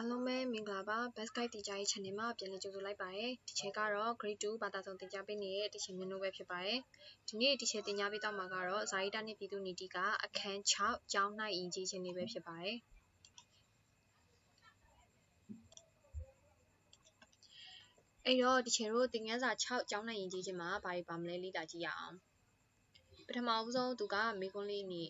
အားလုံးပဲမင်္ဂလာပါ Best Guide Teacher ရဲ့ channel မှာပြန်လည်ကြိုဆိုလိုက်ပါတယ်ဒီချက်ကတော့ Grade 2ဘာသာဆောင်သင်ကြားပေးနေတဲ့ teacher မျိုးနှုတ်ပဲဖြစ်ပါတယ်ဒီနေ့ teacher သင်ကြားပေးတော့မှာကတော့ဇာတိတနဲ့ပြည်သူနီတိကအခန်း6ကျောင်း၌အင်ကြီးခြင်းလေးပဲဖြစ်ပါတယ်အဲ့တော့ teacher တို့သင်ခန်းစာ6ကျောင်း၌ယဉ်ကျေးခြင်းမှာဘာတွေပါမလဲလေ့လာကြည့်ရအောင်ပထမအဆုံးသူကမေကွန်းလေးနေ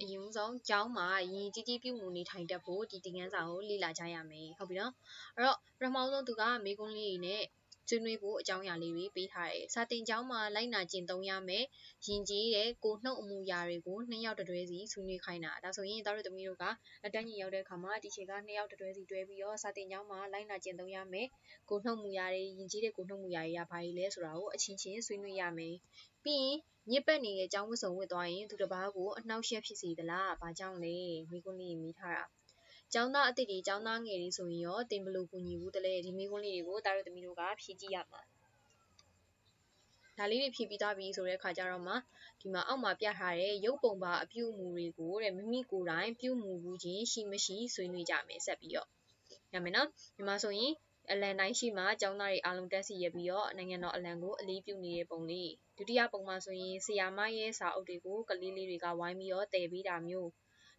အရင်ဆုံးကျောင်းမှာရည်ကြီးကြီးပြုမှုနေထိုင်တတ်ဖို့ဒီသင်ခန်းစာကိုလေ့လာကြရမယ်ဟုတ်ပြီနော်အဲ့တော့ပထမဆုံးသူကမေကွန်းလေးနဲ့ ဆွေးနွေးဖို့အကြောင်းအရာလေးတွေပေးထားတယ်စာတင်ကျောင်းမှာလိုက်နာကျင့်သုံးရမယ်ယဉ်ကျေးတဲ့ကိုနှုတ်အမူအရာတွေကိုနှစ်ယောက်တတွဲစီဆွေးနွေးခိုင်းတာဒါဆိုရင်တို့သမီးတို့ကအတန်းကြီးရောက်တဲ့အခါမှာတီချေကနှစ်ယောက်တတွဲစီတွဲပြီးတော့စာတင်ကျောင်းမှာလိုက်နာကျင့်သုံးရမယ်ကိုနှုတ်မူအရာတွေယဉ်ကျေးတဲ့ကိုနှုတ်မူအရာတွေကဘာတွေလဲဆိုတာကိုအချင်းချင်းဆွေးနွေးရမယ်ပြီးရင်ညစ်ပတ်နေတဲ့အကြောင်းဝတ်စုံဝတ်သွားရင်သူတစ်ပါးကိုအနှောက်အယှက်ဖြစ်စေသလား။ဘာကြောင့်လဲမိကွန်းလေးမိထားတာ။ ကျောင်းသားအသစ်တွေကျောင်းသားငယ်တွေဆိုရင်ရောတင်ဘလို့ကူညီဘူးတလဲဒီမိကွန်းလေးတွေကိုတားရသမီးတို့ကဖြည့်ကြည့်ရမှာ။ဒါလေးတွေဖြည့်ပြီးသားပြီဆိုတဲ့အခါကျတော့မှဒီမှာအောက်မှာပြထားတဲ့ရုပ်ပုံပါအပြုအမူတွေကိုတဲ့မိမိကိုယ်တိုင်ပြုမှုဘူးခြင်းရှိမရှိဆွေးနွေးကြမယ်ဆက်ပြီးတော့။ရမယ်နော်။ဒီမှာဆိုရင်အလန်တိုင်းရှိမှကျောင်းသားတွေအားလုံးတက်စီရပြီးတော့နိုင်ငံတော်အလံကိုအလေးပြုနေတဲ့ပုံလေးဒုတိယပုံမှာဆိုရင်ဆီယာမရဲ့စာအုပ်တွေကိုကလေးလေးတွေကဝိုင်းပြီးတော့တည်ပြီးတာမျိုး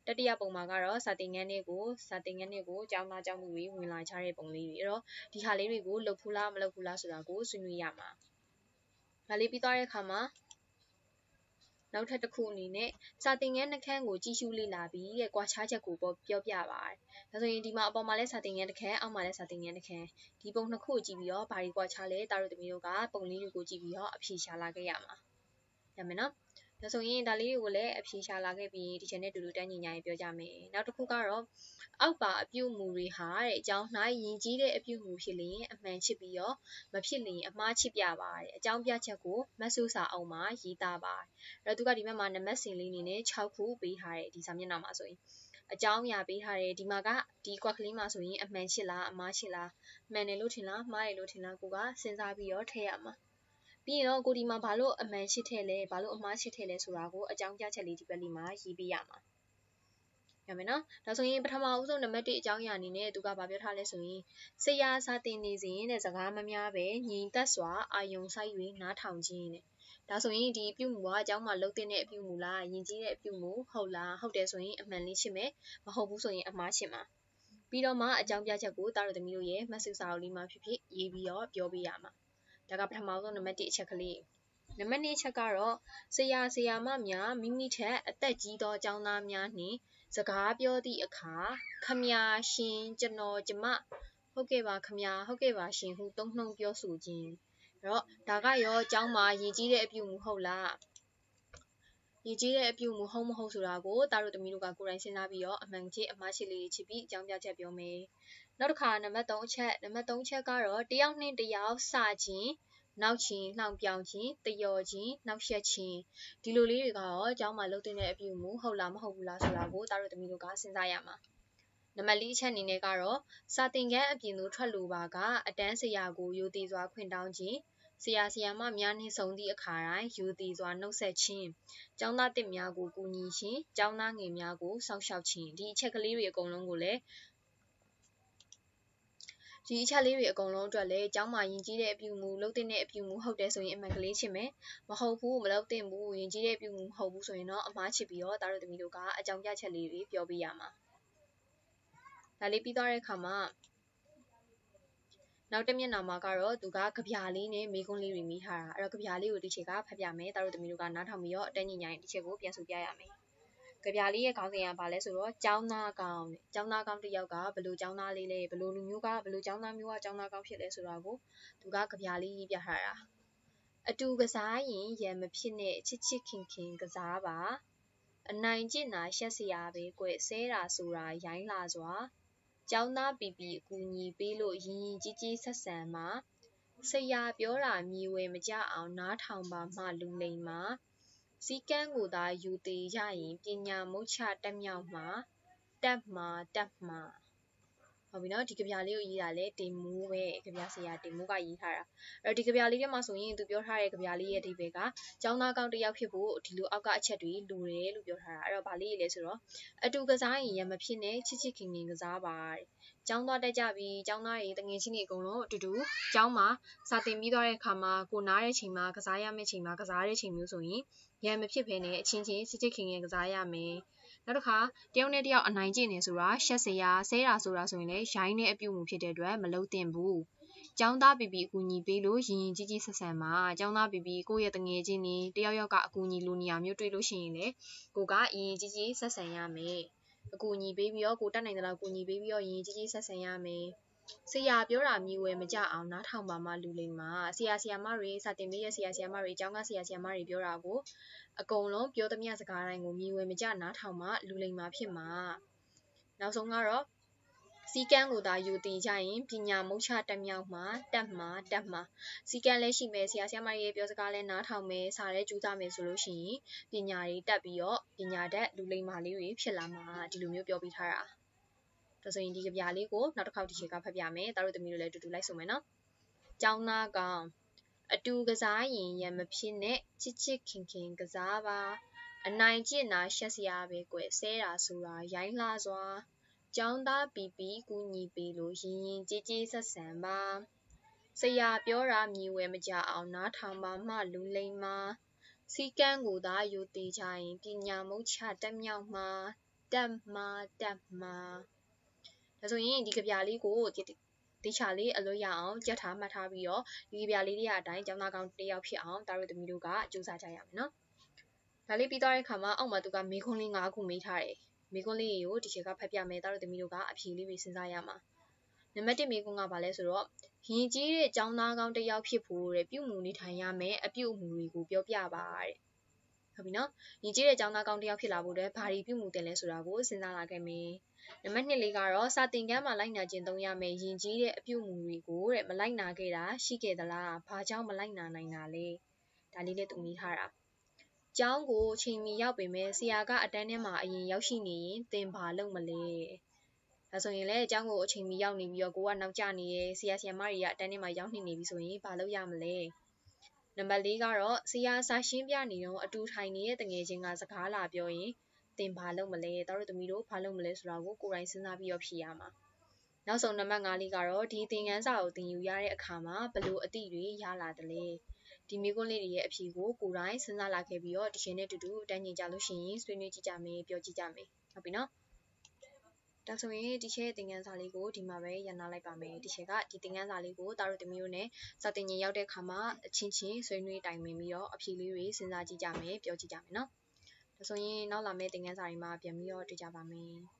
တတိယပုံမှာကတော့စာတင်ငန်းတွေကိုစာတင်ငန်းတွေကိုကျောင်းသားကျောင်းသူတွေဝင်လာကြတဲ့ပုံလေးတွေအဲ့တော့ဒီဟာလေးတွေကိုလှုပ်ဖူးလားမလှုပ်ဖူးလားဆိုတာကိုဆွေးနွေးရမှာဒါလေးပြီးသွားတဲ့အခါမှာနောက်ထပ်တစ်ခုအနေနဲ့စာသင်ခန်းနှခမ်းကိုကြည့်ရှုလေ့လာပြီးတဲ့ကွာခြားချက်ကိုပြောပြပါတယ်။ဒါဆိုရင်ဒီမှာအပေါ်မှာလဲစာသင်ခန်းတစ်ခမ်းအောက်မှာလဲစာသင်ခန်းတစ်ခမ်းဒီပုံနှစ်ခုကိုကြည့်ပြီးတော့ဘာတွေကွာခြားလဲတာတို့သမီးတို့ကပုံလေးတွေကိုကြည့်ပြီးတော့အဖြေရှာလာခဲ့ရမှာ။ရမယ်နော်။ ဒါဆိုရင်ဒါလေးတွေကိုလည်းအဖြေရှာလာခဲ့ပြီးဒီချက်နဲ့တူတူတန်းညီညာရေးပြောကြမယ်နောက်တစ်ခုကတော့အောက်ပါအပြုမူတွေဟာတဲ့အကြောင်း၌ယဉ်ကျေးတဲ့အပြုမူဖြစ်လျင်အမှန်ချစ်ပြီးတော့မဖြစ်လျင်အမှားချစ်ပြပါတဲ့အကြောင်းပြချက်ကိုမတ်ဆုစာအောင်မှာရေးသားပါအဲ့တော့သူကဒီဘက်မှာနံပါတ်စင်လေးနေနဲ့6ခုပေးထားတယ်ဒီစာမျက်နှာမှာဆိုရင်အကြောင်းအရာပေးထားတယ်ဒီမှာကဒီကွက်ကလေးမှာဆိုရင်အမှန်ချစ်လားအမှားချစ်လားမှန်တယ်လို့ထင်လားမှားတယ်လို့ထင်လားကိုကစဉ်းစားပြီးတော့ထည့်ရမှာ ပြီးရင်တော့ကိုဒီမှာဘာလို့အမှန်ရှိထဲလဲဘာလို့အမှားရှိထဲလဲဆိုတာကိုအကြောင်းပြချက်လေးဒီဘက်လေးမှာရေးပေးရမှာရမယ်နော်ဒါဆိုရင်ပထမဦးဆုံးနံပါတ်1အကြောင်းအရာအနေနဲ့သူကဗာပြောထားလဲဆိုရင်ဆရာစာတင်နေစဉ်တဲ့စကားမများပဲညီသက်စွာအာယုံဆိုင်၍နားထောင်ခြင်းတဲ့ဒါဆိုရင်ဒီပြုမှုကအကြောင်းမှာလုံးတင်တဲ့အပြုမှုလားယဉ်ကျေးတဲ့အပြုမှုဟုတ်လားဟုတ်တယ်ဆိုရင်အမှန်လေးရှင်းမယ်မဟုတ်ဘူးဆိုရင်အမှားရှင်းမှာပြီးတော့မှအကြောင်းပြချက်ကိုတာရသမီးတို့ရဲ့မက်ဆေ့စာအုပ်လေးမှာဖြစ်ဖြစ်ရေးပြီးတော့ပြောပေးရမှာ ဒါကပထမဆုံးနံပါတ်1အချက်ကလေးနံပါတ်2ချက်ကတော့ဆရာဆရာမများမိမိထက်အသက်ကြီးသောကျောင်းသားများနှင့်စကားပြောသည့်အခါခမညာရှင်ကျွန်တော်ကျမဟုတ်ကဲ့ပါခမညာဟုတ်ကဲ့ပါရှင်ဟုသုံးနှုံပြောဆိုခြင်းအဲ့တော့ဒါကရောအကြောင်းမှာရည်ကြီးတဲ့အပြုမှုဟုတ်လား ရည်ကြီးတဲ့အပြုမှုဟုတ်မဟုတ်ဆိုတာကိုတာတို့သမီးတို့ကကိုယ်တိုင်စဉ်းစားပြီးတော့အမှန်ကြီးအမှားရှိလေးချစ်ပြီးအကြောင်းပြချက်ပြောမယ်နောက်တစ်ခါနံပါတ်3အချက်နံပါတ်3ချက်ကတော့တယောက်နှင့်တယောက်စခြင်းနောက်ချင်းနှောင်ပြောင်ခြင်းတယောခြင်းနောက်ရက်ခြင်းဒီလိုလေးတွေကရောအเจ้าမှာလုံးတင်တဲ့အပြုမှုဟုတ်လားမဟုတ်ဘူးလားဆိုတာကိုတားတို့သမီးတို့ကစဉ်းစားရမှာနံပါတ်၄အချက်အနေနဲ့ကတော့စာသင်ခန်းအပြင်သို့ထွက်လိုပါကအတန်းဆရာကိုယူတည်စွာခွင့်တောင်းခြင်း ဆရာဆရာမများနှင့်ဆုံသည့်အခါတိုင်းယူသည်စွာနှုတ်ဆက်ခြင်း၊ကျောင်းသားတစ်များကိုကူညီခြင်း၊ကျောင်းသားငယ်များကိုစောင့်ရှောက်ခြင်းဒီအချက်ကလေးတွေအကုန်လုံးကိုလည်းဒီအချက်လေးတွေအကုန်လုံးအတွက်လည်းကျောင်းမှာယဉ်ကျေးတဲ့အပြုမူလုပ်တဲ့အပြုမူဟုတ်တယ်ဆိုရင်အမှန်ကလေးချင်မယ်မဟုတ်ဘူးမလုပ်သင့်ဘူးယဉ်ကျေးတဲ့အပြုမူမဟုတ်ဘူးဆိုရင်တော့အမှားချစ်ပြီးတော့တားရသမီးတို့ကအကြောင်းပြချက်လေးတွေပြောပြရမှာဒါလေးပြီးသွားတဲ့အခါမှာ နောက်တစ်မျက်နှာမှာကတော့သူကကြပြာလေးနဲ့မိကုန်းလေးတွေမိထားတာအဲ့တော့ကြပြာလေးကိုဒီချက်ကဖတ်ပြမယ်တာတို့သမီးတို့ကနားထောင်ပြီးတော့အတန်းညင်ညင်ဒီချက်ကိုပြန်ဆိုပြရမယ်ကြပြလေးရဲ့ခေါင်းစဉ်ကဘာလဲဆိုတော့ကျောင်းသားကောင်ကျောင်းသားကောင်တစ်ယောက်ကဘလို့ကျောင်းသားလေးလဲဘလို့လူမျိုးကဘလို့ကျောင်းသားမျိုးကကျောင်းသားကောင်ဖြစ်လဲဆိုတာကိုသူကကြပြလေးရေးပြထားတာအတူကစားရင်ရံမဖြစ်နဲ့ချစ်ချစ်ခင်ခင်ကစားပါအနိုင်ကျင့်တာရှက်စရာပဲကွဆဲတာဆိုတာရိုင်းလာစွာ ကျောင်းသားပီပီအကူညီပေးလို့ရင်ရင်ကြီးကြီးဆက်ဆံမှာဆရာပြောတာမြည်ဝဲမကြအောင်နားထောင်ပါမှလူလိမ်မှာစည်းကမ်းကိုသာယူသေးရရင်ပညာမုတ်ချတက်မြောက်မှာတက်မှာတက်မှာ ဟုတ်ပြီနော်ဒီကြပြလေးကိုရေးတာလဲတင်မိုးပဲကြပြဆရာတင်မိုးကရေးထားတာအဲ့တော့ဒီကြပြလေးထဲမှာဆိုရင်သူပြောထားတဲ့ကြပြလေးရဲ့အဓိပ္ပာယ်ကကျောင်းသားကောင်းတစ်ယောက်ဖြစ်ဖို့ဒီလိုအောက်ကအချက်တွေလိုတယ်လို့ပြောထားတာအဲ့တော့ဗာလေးရေးလဲဆိုတော့အတူကစားရင်ရမဖြစ်နဲ့ချစ်ချစ်ခင်ခင်ကစားပါတဲ့ကျောင်းသွားတက်ကြပြီးကျောင်းသားတွေတငယ်ချင်းတွေအကုန်လုံးအတူတူကျောင်းမှာစာသင်ပြီးသွားတဲ့အခါမှာကိုနားတဲ့ချိန်မှာကစားရမယ့်ချိန်မှာကစားတဲ့ချိန်မျိုးဆိုရင်ရံမဖြစ်ဘဲနဲ့အချင်းချင်းချစ်ချစ်ခင်ခင်ကစားရမယ် နောက်တစ်ခါတယောက်နဲ့တယောက်အနိုင်ကျင့်နေဆိုတာရှက်စရာဆဲတာဆိုတာဆိုရင်လည်းရိုင်းတဲ့အပြုတ်မှုဖြစ်တဲ့အတွက်မလုပ်သင့်ဘူး။ကျောင်းသားပီပီအကူအညီပေးလို့ရင်ရင်ကြီးကြီးဆက်ဆံပါ။ကျောင်းသားပီပီကိုယ့်ရဲ့တငယ်ချင်းတွေတယောက်ယောက်ကအကူအညီလိုနေရမျိုးတွေ့လို့ရှိရင်လေကိုကအရင်ကြီးကြီးဆက်ဆံရမယ်။အကူအညီပေးပြီးတော့ကိုတက်နိုင်တဲ့လောက်အကူအညီပေးပြီးတော့ရင်ကြီးကြီးဆက်ဆံရမယ်။ ဆရာပြောတာမြည်ဝဲမကြအောင်နားထောင်ပါမှလူလိမ္မာဆရာဆရာမတွေစာတင်ပေးရဆရာဆရာမတွေအကြောင်းကဆရာဆရာမတွေပြောတာကိုအကုန်လုံးပြောသမျှစကားတိုင်းကိုမြည်ဝဲမကြနားထောင်မှလူလိမ္မာဖြစ်မှာနောက်ဆုံးကတော့စီကံကိုသာယူတည်ကြရင်ပညာမုတ်ချတက်မြောက်မှာတက်မှာတက်မှာစီကံလည်းရှိမယ်ဆရာဆရာမရဲ့ပြောစကားလည်းနားထောင်မယ်စာလည်းကြိုးစားမယ်ဆိုလို့ရှိရင်ပညာတွေတက်ပြီးတော့ပညာတတ်လူလိမ္မာလေးတွေဖြစ်လာမှာဒီလိုမျိုးပြောပြထားတာ ဒါဆိုရင်ဒီကြပြလေးကိုနောက်တစ်ခေါက်ဒီချေကဖတ်ပြမယ်တာတို့သမီးတို့လည်းအတူတူလိုက်ဆိုမယ်နော်ကျောင်းသားကောင်အတူကစားရင်ရမဖြစ်နဲ့ချစ်ချစ်ခင်ခင်ကစားပါအနိုင်ကျင့်တာရှက်စရာပဲကွယ်ဆဲတာဆိုတာရိုင်းလှစွာကျောင်းသားပီပီကူညီပေးလို့ရင်ရင်ကြည်ကြည်ဆက်ဆံပါဆရာပြောတာမြည်ဝဲမကြအောင်နားထောင်ပါမှလူလိမ္မာစီကန်းကိုသာယူတည်ကြရင်ပညာမုတ်ချတက်မြောက်မှာတက်မှာတက်မှာ ဒါဆိုရင်ဒီကြပြလေးကိုတေချာလေးအလို့ရအောင်ကြက်ထားမှတ်ထားပြီးတော့ဒီကြပြလေးတွေအတိုင်းကျောင်းသားကောင်းတစ်ယောက်ဖြစ်အောင်တာတို့သမီးတို့ကစူးစမ်းကြရမယ်နော်ဒါလေးပြီးသွားတဲ့အခါမှာအောက်မှာသူကမေခွန်းလေး၅ခုမေးထားတယ်မေခွန်းလေးကိုဒီချက်ကဖတ်ပြမယ်တာတို့သမီးတို့ကအဖြေလေးတွေစဉ်းစားရမှာနံပါတ်1မေခွန်းကဘာလဲဆိုတော့ရင်ကြီးတဲ့ကျောင်းသားကောင်းတစ်ယောက်ဖြစ်ဖို့တဲ့ပြုမှုနေထိုင်ရမယ်အပြုအမူတွေကိုပြောပြပါတဲ့ ဟုတ်ပြီနော်ရင်ကြီးတဲ့ကျောင်းသားကောင်းတစ်ယောက်ဖြစ်လာဖို့အတွက်ဘာတွေပြုမှုတင်လဲဆိုတာကိုစဉ်းစားလာခဲ့မယ်နံပါတ်2လေးကတော့စာသင်ခန်းမှာလိုက်နာခြင်းသုံးရမယ်ယဉ်ကျေးတဲ့အပြုအမူတွေကိုတဲ့မလိုက်နာခဲ့တာရှိခဲ့သလားဘာကြောင့်မလိုက်နာနိုင်တာလဲဒါလေးလည်းသူမိထားတာကျောင်းကိုချိန်မီရောက်ပေမဲ့ဆရာကအတန်းထဲမှာအရင်ရောက်ရှိနေရင်သင်ဘာလုပ်မလဲဒါဆိုရင်လည်းအကြောင်းကိုအချိန်မီရောက်နေပြီးတော့ကိုကနောက်ကျနေရဲဆရာဆရာမတွေကအတန်းထဲမှာရောက်နေနေပြီဆိုရင်ဘာလုပ်ရမလဲ နံပါတ်၄ကတော့ဆရာစာရှင်းပြနေတော့အတူထိုင်နေတဲ့တငယ်ချင်းကစကားလာပြောရင်သင်ဘာလုပ်မလဲတတို့သမီးတို့ဘာလုပ်မလဲဆိုတာကိုကိုယ်တိုင်စဉ်းစားပြီးတော့ဖြေရမှာနောက်ဆုံးနံပါတ်5လေးကတော့ဒီသင်ခန်းစာကိုသင်ယူရတဲ့အခါမှာဘလို့အသည့်တွေရလာတယ်လဲဒီမိကွန်းလေးတွေရဲ့အဖြေကိုကိုယ်တိုင်စဉ်းစားလာခဲ့ပြီးတော့ဒီရှင်နဲ့တူတူတန်းညင်ကြလို့ရှိရင်ဆွေးနွေးကြည့်ကြမယ်ပြောကြည့်ကြမယ်ဟုတ်ပြီနော် ဒါဆိုရင်ဒီချက်သင်ခန်းစာလေးကိုဒီမှာပဲရန်နာလိုက်ပါမယ်ဒီချက်ကဒီသင်ခန်းစာလေးကိုတာတို့သမီးတို့နဲ့စာတင်ရင်ရောက်တဲ့အခါမှာအချင်းချင်းဆွေးနွေးတိုင်ပင်ပြီးတော့အဖြေလေးတွေစဉ်းစားကြည့်ကြမယ်ပြောကြည့်ကြမယ်နော်ဒါဆိုရင်နောက်လာမယ့်သင်ခန်းစာတွေမှာပြန်ပြီးတော့တွေ့ကြပါမယ်